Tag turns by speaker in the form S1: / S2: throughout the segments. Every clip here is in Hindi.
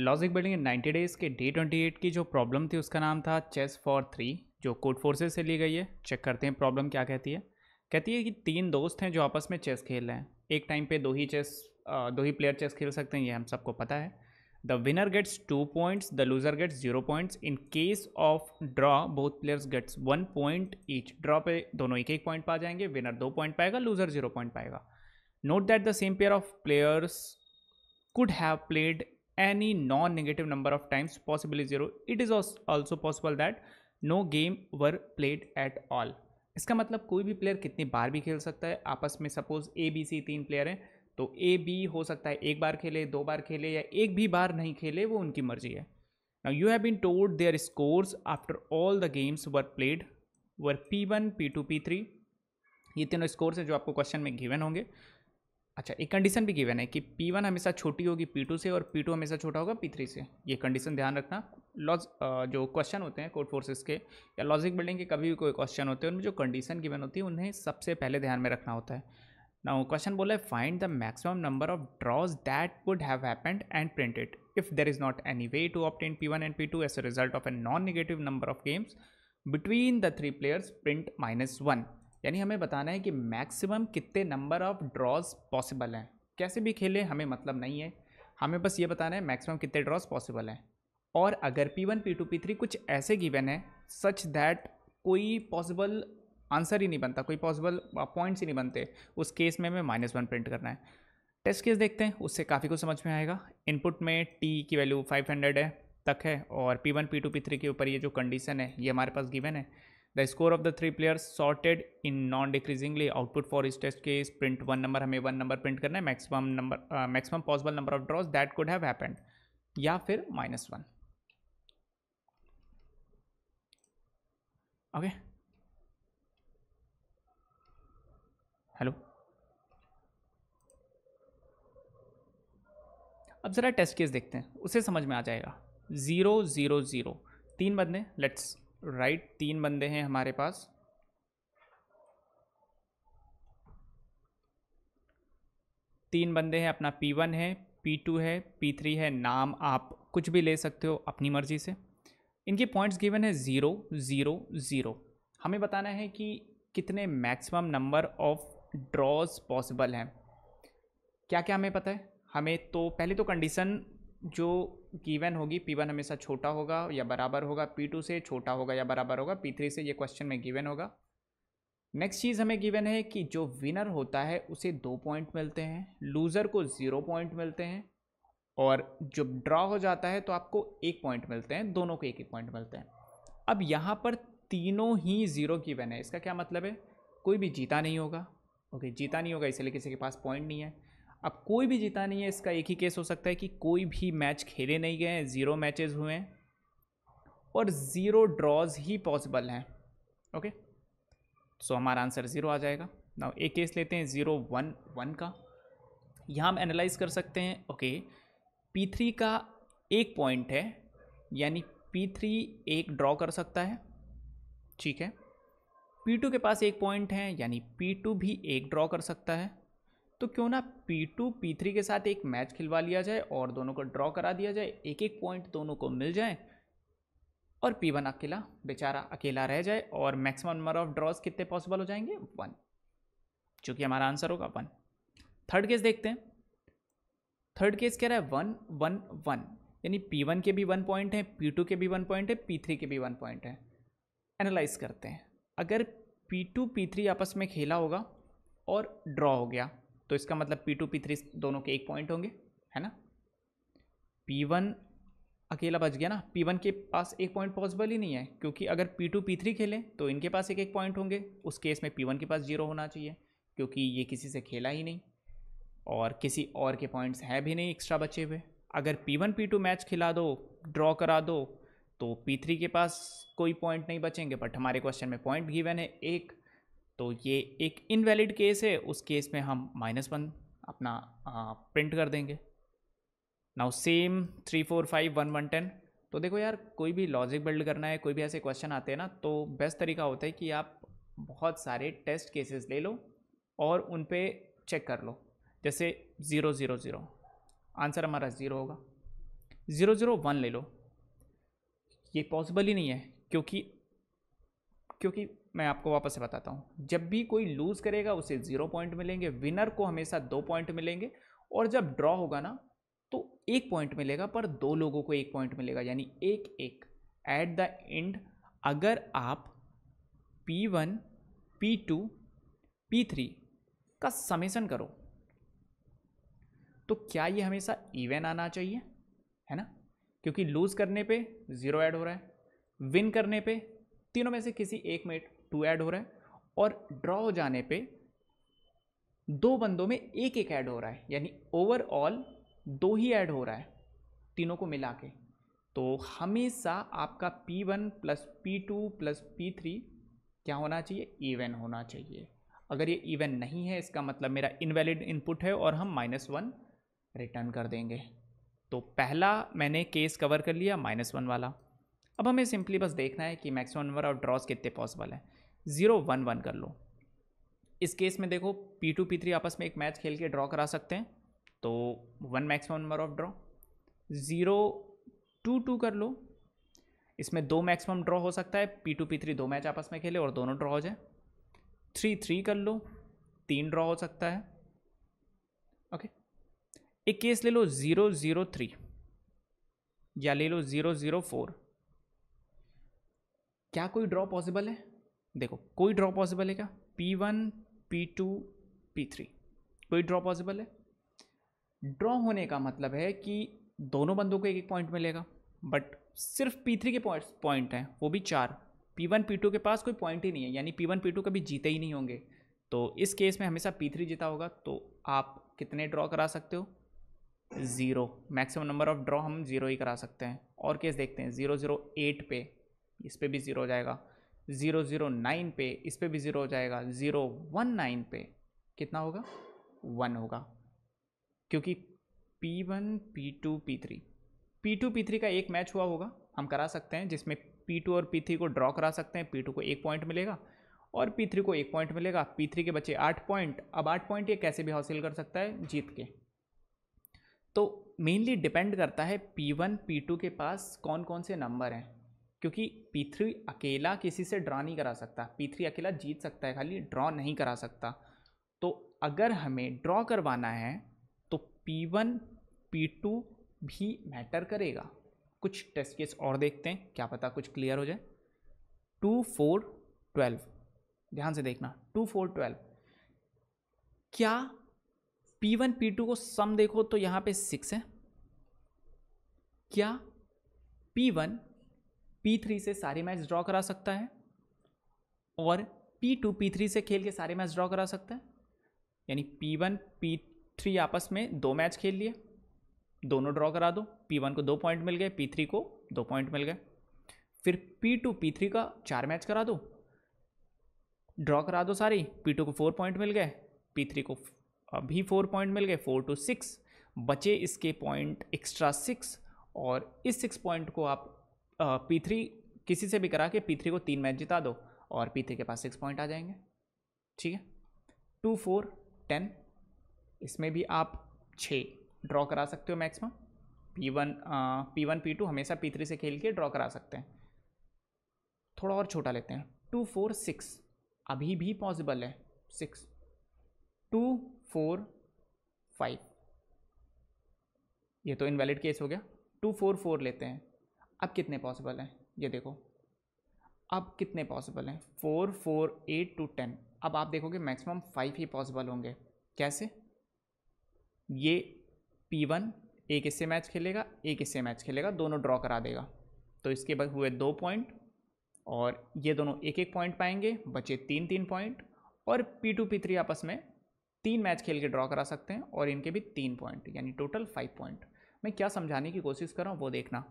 S1: लॉजिक बिल्डिंग इन 90 डेज़ के डे 28 की जो प्रॉब्लम थी, उसका नाम था चेस फॉर थ्री, जो कोड फोर्सेस से ली गई है। चेक करते हैं प्रॉब्लम क्या कहती है। कहती है कि तीन दोस्त हैं जो आपस में चेस खेल रहे हैं। एक टाइम पे दो ही चेस दो ही प्लेयर चेस खेल सकते हैं, ये हम सबको पता है। The winner gets two points the loser gets zero points in case of draw both players gets one point each draw पे दोनों एक एक पॉइंट पा जाएँगे विनर दो पॉइंट पाएगा लूजर ज़ीरो पॉइंट पाएगा। Note that the same pair of players could have played any non-negative number of times possibly zero, it is also possible that no game were played at all. इसका मतलब कोई भी प्लेयर कितनी बार भी खेल सकता है। आपस में सपोज़ ए बी सी तीन प्लेयर हैं तो ए बी हो सकता है, एक बार खेले, दो बार खेले या एक भी बार नहीं खेले, वो उनकी मर्ज़ी है। Been told their scores after all the games were played were P one P two P three ये तीनों स्कोर्स हैं जो आपको क्वेश्चन में गिवन होंगे। अच्छा एक कंडीशन भी गिवन है कि P1 हमेशा छोटी होगी P2 से और P2 हमेशा छोटा होगा P3 से। ये कंडीशन ध्यान रखना। लॉज जो क्वेश्चन होते हैं कोड फोर्सेस के या लॉजिक बिल्डिंग के कभी भी कोई क्वेश्चन होते हैं, उनमें जो कंडीशन गिवन होती है, उन्हें सबसे पहले ध्यान में रखना होता है। नाउ क्वेश्चन बोला है find the maximum number of draws that would have happened and printed if there is not any way to obtain P one and P two as a result of a non negative number of games between the three players print minus one यानी हमें बताना है कि मैक्सिमम कितने नंबर ऑफ़ ड्रॉज पॉसिबल हैं। कैसे भी खेलें, हमें मतलब नहीं है। हमें बस ये बताना है, मैक्सिमम कितने ड्रॉज पॉसिबल हैं। और अगर P one P two P three कुछ ऐसे गिवन है, सच दैट कोई पॉसिबल आंसर ही नहीं बनता, कोई पॉसिबल पॉइंट्स ही नहीं बनते। उस केस में हमें माइनस वन प्रिंट करना है। टेस्ट केस देखते हैं, उससे काफ़ी कुछ समझ में आएगा। इनपुट में टी की वैल्यू फाइव हंड्रेड है, तक है। और P one P two P three के ऊपर ये जो कंडीशन है, ये हमारे पास गिवन है। The score of the three players sorted in non decreasingly output for इस test case print one number हमें वन नंबर प्रिंट करना है। Maximum number maximum possible number of draws that could have happened या फिर माइनस वन ओके हेलो अब ज़रा टेस्ट केस देखते हैं। उसे समझ में आ जाएगा। ज़ीरो ज़ीरो ज़ीरो तीन बंदे लेट्स राइट right, तीन बंदे हैं हमारे पास। तीन बंदे हैं अपना P1 है P2 है P3 है नाम आप कुछ भी ले सकते हो अपनी मर्ज़ी से। इनके पॉइंट्स गिवन है ज़ीरो ज़ीरो ज़ीरो हमें बताना है कि कितने maximum number of draws possible हैं। क्या क्या हमें पता है? हमें तो पहले तो कंडीशन जो गिवन होगी पी वन हमेशा छोटा होगा या बराबर होगा पी टू से छोटा होगा या बराबर होगा पी थ्री से ये क्वेश्चन में गिवन होगा। नेक्स्ट चीज़ हमें गिवन है कि जो विनर होता है, उसे दो पॉइंट मिलते हैं लूज़र को ज़ीरो पॉइंट मिलते हैं और जब ड्रॉ हो जाता है तो आपको एक पॉइंट मिलते हैं, दोनों को एक एक पॉइंट मिलते हैं। अब यहाँ पर तीनों ही ज़ीरो गिवन है, इसका क्या मतलब है? कोई भी जीता नहीं होगा ओके जीता नहीं होगा, इसलिए किसी के पास पॉइंट नहीं है। अब कोई भी जीता नहीं है, इसका एक ही केस हो सकता है कि कोई भी मैच खेले नहीं गए हैं ज़ीरो मैचेस हुए हैं और ज़ीरो ड्रॉज ही पॉसिबल हैं ओके सो हमारा आंसर ज़ीरो आ जाएगा। ना एक केस लेते हैं ज़ीरो वन वन का। यहाँ हम एनालाइज कर सकते हैं ओके पी थ्री का एक पॉइंट है, यानी पी थ्री एक ड्रॉ कर सकता है, ठीक है? पी टू के पास एक पॉइंट है, यानी पी टू भी एक ड्रॉ कर सकता है। तो क्यों ना पी टू पी थ्री के साथ एक मैच खिलवा लिया जाए और दोनों को ड्रॉ करा दिया जाए एक एक पॉइंट दोनों को मिल जाए और पी वन अकेला, बेचारा अकेला रह जाए और मैक्सिमम नंबर ऑफ़ ड्रॉज कितने पॉसिबल हो जाएँगे? वन जो कि हमारा आंसर होगा वन थर्ड केस देखते हैं. थर्ड केस कह रहा है वन वन वन यानी पी वन के भी वन पॉइंट है पी टू के भी वन पॉइंट है पी थ्री के भी वन पॉइंट है. एनालाइज करते हैं. अगर पी टू पी थ्री आपस में खेला होगा और ड्रॉ हो गया तो इसका मतलब पी टू पी थ्री दोनों के एक पॉइंट होंगे, है ना? पी वन अकेला बच गया ना पी वन के पास एक पॉइंट पॉसिबल ही नहीं है, क्योंकि अगर पी टू पी थ्री खेलें तो इनके पास एक एक पॉइंट होंगे। उस केस में पी वन के पास ज़ीरो होना चाहिए, क्योंकि ये किसी से खेला ही नहीं, और किसी और के पॉइंट्स हैं भी नहीं एक्स्ट्रा बचे हुए। अगर P one P two match खिला दो ड्रॉ करा दो तो पी थ्री के पास कोई पॉइंट नहीं बचेंगे बट हमारे क्वेश्चन में पॉइंट गिवन है एक तो ये एक इनवैलिड केस है, उस केस में हम माइनस वन अपना प्रिंट कर देंगे। Now same three four five one one ten तो देखो यार, कोई भी लॉजिक बिल्ड करना है, कोई भी ऐसे क्वेश्चन आते हैं ना तो बेस्ट तरीका होता है कि आप बहुत सारे टेस्ट केसेस ले लो और उन पे चेक कर लो। जैसे ज़ीरो ज़ीरो ज़ीरो आंसर हमारा ज़ीरो होगा। ज़ीरो ज़ीरो वन ले लो। ये पॉसिबल ही नहीं है, क्योंकि क्योंकि मैं आपको वापस से बताता हूँ। जब भी कोई लूज़ करेगा, उसे ज़ीरो पॉइंट मिलेंगे। विनर को हमेशा दो पॉइंट मिलेंगे। और जब ड्रॉ होगा ना तो एक पॉइंट मिलेगा, पर दो लोगों को एक पॉइंट मिलेगा। यानी एक एक। एट द एंड अगर आप P one P two P three का समेसन करो तो क्या ये हमेशा इवन आना चाहिए? है ना? क्योंकि लूज़ करने पे ज़ीरो ऐड हो रहा है। विन करने पे तीनों में से किसी एक में टू ऐड हो रहा है और ड्रॉ हो जाने पे दो बंदों में एक एक ऐड हो रहा है, यानी ओवरऑल दो ही ऐड हो रहा है तीनों को मिला के। तो हमेशा आपका P1 one plus P two plus P three क्या होना चाहिए? इवन होना चाहिए। अगर ये इवन नहीं है, इसका मतलब मेरा इनवैलिड इनपुट है और हम माइनस वन रिटर्न कर देंगे। तो पहला मैंने केस कवर कर लिया माइनस वन वाला। अब हमें सिंपली बस देखना है कि मैक्सिमम नंबर ऑफ़ ड्रॉज कितने पॉसिबल है। ज़ीरो वन वन कर लो। इस केस में देखो पी टू पी थ्री आपस में एक मैच खेल के ड्रॉ करा सकते हैं। तो one maximum number of draw zero two two कर लो। इसमें दो मैक्सिमम ड्रॉ हो सकता है। पी टू पी थ्री दो मैच आपस में खेले और दोनों ड्रॉ हो जाए। थ्री थ्री कर लो। तीन ड्रॉ हो सकता है। ओके एक केस ले लो ज़ीरो ज़ीरो थ्री या ले लो ज़ीरो ज़ीरो फोर क्या कोई ड्रॉ पॉसिबल है? देखो, कोई ड्रॉ पॉसिबल है क्या? P one P two P three कोई ड्रॉ पॉसिबल है? ड्रॉ होने का मतलब है कि दोनों बंदों को एक एक पॉइंट मिलेगा बट सिर्फ़ पी थ्री के पॉइंट पॉइंट हैं, वो भी चार। पी वन पी टू के पास कोई पॉइंट ही नहीं है, यानी पी वन पी टू कभी जीते ही नहीं होंगे। तो इस केस में हमेशा पी थ्री जीता होगा तो आप कितने ड्रॉ करा सकते हो? Zero maximum number of draw हम ज़ीरो ही करा सकते हैं। और केस देखते हैं ज़ीरो ज़ीरो एट पे। इस पर भी ज़ीरो हो जाएगा। ज़ीरो ज़ीरो नाइन पे इस पर भी ज़ीरो हो जाएगा। ज़ीरो वन नाइन पे कितना होगा? वन होगा। क्योंकि P one, P two, P three, P two, P three का एक मैच हुआ होगा। हम करा सकते हैं, जिसमें पी टू और पी थ्री को ड्रॉ करा सकते हैं। पी टू को एक पॉइंट मिलेगा और पी थ्री को एक पॉइंट मिलेगा। पी थ्री के बच्चे आठ पॉइंट। अब आठ पॉइंट ये कैसे भी हासिल कर सकता है? जीत के। तो मेनली डिपेंड करता है पी वन, पी टू के पास कौन कौन से नंबर हैं। क्योंकि P3 अकेला किसी से ड्रॉ नहीं करा सकता। P3 अकेला जीत सकता है, खाली ड्रॉ नहीं करा सकता। तो अगर हमें ड्रॉ करवाना है तो P1 P2 भी मैटर करेगा। कुछ टेस्ट केस और देखते हैं, क्या पता कुछ क्लियर हो जाए। टू फोर ट्वेल्व ध्यान से देखना टू फोर ट्वेल्व क्या पी वन पी टू को सम देखो तो यहाँ पे सिक्स है? क्या पी वन पी थ्री से सारे मैच ड्रॉ करा सकता है और पी टू पी थ्री से खेल के सारे मैच ड्रॉ करा सकता है। यानी पी वन पी थ्री आपस में दो मैच खेल लिए। दोनों ड्रॉ करा दो। पी वन को दो पॉइंट मिल गए पी थ्री को दो पॉइंट मिल गए। फिर पी टू पी थ्री का चार मैच करा दो। ड्रॉ करा दो सारी। पी टू को फोर पॉइंट मिल गए। पी थ्री को अभी फोर पॉइंट मिल गए। फोर टू सिक्स बचे इसके पॉइंट एक्स्ट्रा सिक्स और इस सिक्स पॉइंट को आप पी थ्री किसी से भी करा के पी थ्री को तीन मैच जिता दो और पी थ्री के पास सिक्स पॉइंट आ जाएँगे। ठीक है? टू फोर टेन इसमें भी आप छः ड्रॉ करा सकते हो maximum P one P one P two हमेशा पी थ्री से खेल के ड्रॉ करा सकते हैं। थोड़ा और छोटा लेते हैं। टू फोर सिक्स अभी भी पॉसिबल है। सिक्स टू फोर फाइव ये तो इनवैलिड केस हो गया। टू फोर फोर लेते हैं। अब कितने पॉसिबल हैं? ये देखो। अब कितने पॉसिबल हैं? Four four eight two ten अब आप देखोगे मैक्सिमम फाइव ही पॉसिबल होंगे। कैसे? ये पी वन एक इससे मैच खेलेगा, एक इससे मैच खेलेगा, दोनों ड्रॉ करा देगा। तो इसके बाद हुए दो पॉइंट और ये दोनों एक एक पॉइंट पाएँगे, बचे तीन तीन पॉइंट और पी टू पी थ्री आपस में तीन मैच खेल के ड्रॉ करा सकते हैं, और इनके भी तीन पॉइंट यानी टोटल फाइव पॉइंट मैं क्या समझाने की कोशिश कर रहा हूँ वो देखना।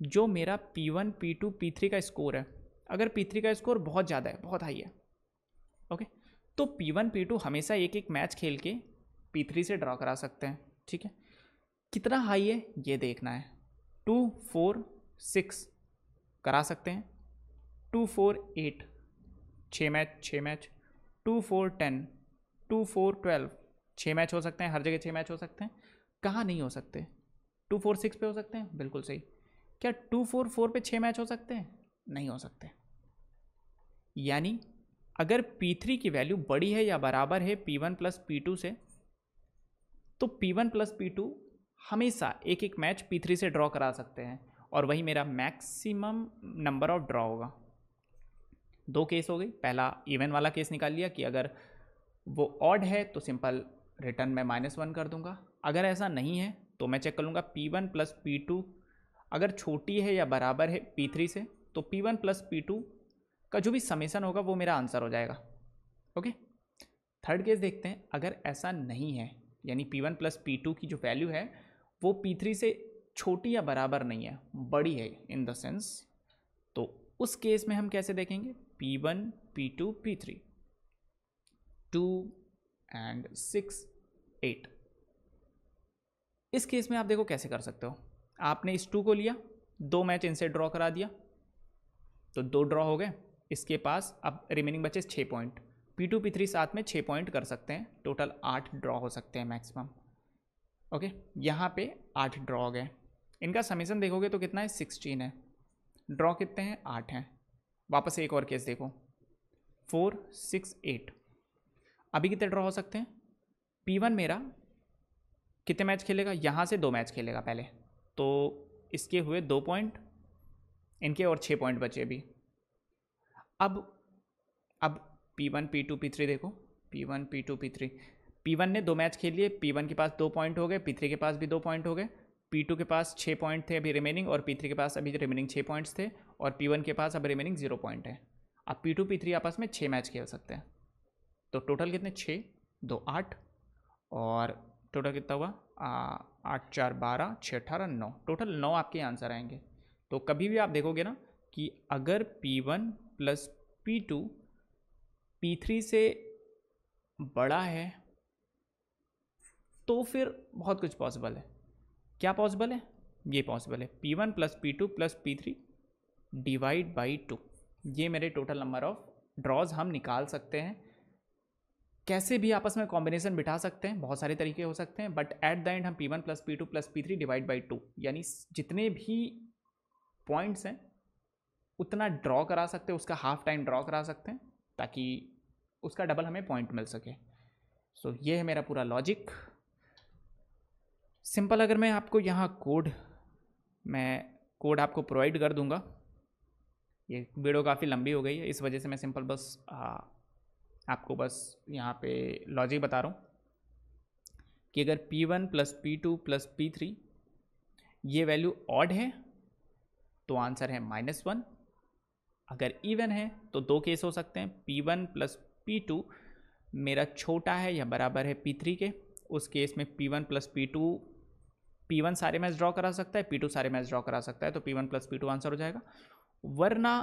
S1: जो मेरा P one P two P three का स्कोर है। अगर पी थ्री का स्कोर बहुत ज़्यादा है, बहुत हाई है ओके तो पी वन पी टू हमेशा एक एक मैच खेल के पी थ्री से ड्रॉ करा सकते हैं, ठीक है? कितना हाई है, ये देखना है। टू फोर सिक्स करा सकते हैं। टू फोर एट छः मैच छः match two four ten two four twelve छः मैच हो सकते हैं, हर जगह छः मैच हो सकते हैं। कहाँ नहीं हो सकते? टू फोर सिक्स पे हो सकते हैं? बिल्कुल सही। क्या टू फोर फोर पे छः मैच हो सकते हैं? नहीं हो सकते। यानी अगर P3 की वैल्यू बड़ी है या बराबर है P1 वन प्लस पी से तो P1 वन प्लस पी हमेशा एक एक मैच P3 से ड्रॉ करा सकते हैं और वही मेरा मैक्सिमम नंबर ऑफ़ ड्रॉ होगा। दो केस हो गई। पहला इवन वाला केस निकाल लिया कि अगर वो ऑड है तो सिंपल रिटर्न में माइनस वन कर दूँगा। अगर ऐसा नहीं है तो मैं चेक कर लूँगा P one plus P two अगर छोटी है या बराबर है पी थ्री से तो P one plus P two का जो भी समेसन होगा, वो मेरा आंसर हो जाएगा। ओके थर्ड केस देखते हैं। अगर ऐसा नहीं है, यानी P one plus P two की जो वैल्यू है, वो पी थ्री से छोटी या बराबर नहीं है, बड़ी है इन द सेंस तो उस केस में हम कैसे देखेंगे? P one P two P three two and six eight इस केस में आप देखो कैसे कर सकते हो। आपने इस टू को लिया, दो मैच इनसे ड्रॉ करा दिया तो दो ड्रॉ हो गए। इसके पास अब रिमेनिंग बचे छः point P two P three साथ में छः पॉइंट कर सकते हैं। टोटल आठ ड्रॉ हो सकते हैं मैक्सिमम ओके यहाँ पे आठ ड्रॉ हो गए। इनका समीशन देखोगे तो कितना है? सिक्सटीन है। ड्रॉ कितने हैं? आठ हैं। वापस एक और केस देखो। फोर सिक्स एट अभी कितने ड्रॉ हो सकते हैं? पी वन मेरा कितने मैच खेलेगा? यहाँ से दो मैच खेलेगा पहले। तो इसके हुए दो पॉइंट, इनके और छः पॉइंट बचे अभी। अब अब P one P two P three देखो। P one P two P three P one ने दो मैच खेल लिए पी वन के पास दो पॉइंट हो गए पी थ्री के पास भी दो पॉइंट हो गए। पी टू के पास छः पॉइंट थे अभी रिमेनिंग और पी थ्री के पास अभी रिमेनिंग छः पॉइंट्स थे और पी वन के पास अब रिमेनिंग ज़ीरो पॉइंट है। अब पी टू पी थ्री आपस में छः मैच खेल सकते हैं। तो टोटल कितने? छः दो, आठ। और टोटल कितना हुआ? आठ चार बारह छः अठारह नौ। टोटल नौ आपके आंसर आएँगे। तो कभी भी आप देखोगे ना कि अगर P one plus P two P three से बड़ा है तो फिर बहुत कुछ पॉसिबल है। क्या पॉसिबल है? ये पॉसिबल है। P one plus P two plus P three divide by two ये मेरे टोटल नंबर ऑफ़ ड्रॉज हम निकाल सकते हैं। कैसे भी आपस में कॉम्बिनेशन बिठा सकते हैं बहुत सारे तरीके हो सकते हैं बट एट द एंड हम P one plus P two plus P three divide by two यानी जितने भी पॉइंट्स हैं उतना ड्रॉ करा सकते हैं उसका हाफ़ टाइम ड्रॉ करा सकते हैं ताकि उसका डबल हमें पॉइंट मिल सके। सो so, ये है मेरा पूरा लॉजिक सिंपल अगर मैं आपको यहाँ कोड मैं कोड आपको प्रोवाइड कर दूँगा। ये वीडियो काफ़ी लंबी हो गई है इस वजह से मैं सिंपल बस आ, आपको बस यहाँ पे लॉजिक बता रहा हूँ कि अगर P1 one plus P two plus P three ये वैल्यू ऑड है तो आंसर है माइनस वन अगर इवन है तो दो केस हो सकते हैं। P1 one plus P to मेरा छोटा है या बराबर है P3 के। उस केस में P1 one plus P two P one सारे मैच ड्रॉ करा सकता है P2 सारे मैच ड्रॉ करा सकता है तो P1 one plus P two answer हो जाएगा। वरना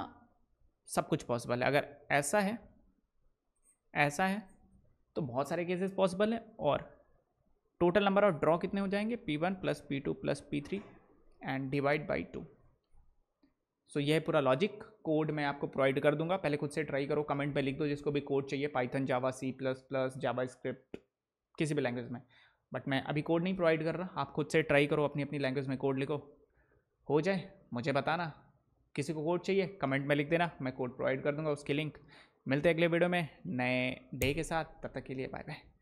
S1: सब कुछ पॉसिबल है। अगर ऐसा है ऐसा है। तो बहुत सारे केसेस पॉसिबल हैं और टोटल नंबर ऑफ़ ड्रॉ कितने हो जाएँगे? P one plus P two plus P three and divide by two so यह पूरा लॉजिक कोड मैं आपको प्रोवाइड कर दूँगा। पहले खुद से ट्राई करो कमेंट में लिख दो, जिसको भी कोड चाहिए। Python Java C plus plus JavaScript किसी भी लैंग्वेज में। बट मैं अभी कोड नहीं प्रोवाइड कर रहा। आप खुद से ट्राई करो अपनी अपनी लैंग्वेज में कोड लिखो। हो जाए, मुझे बताना। किसी को कोड चाहिए कमेंट में लिख देना। मैं कोड प्रोवाइड कर दूँगा उसकी लिंक मिलते हैं अगले वीडियो में नए डे के साथ, तब तक के लिए बाय बाय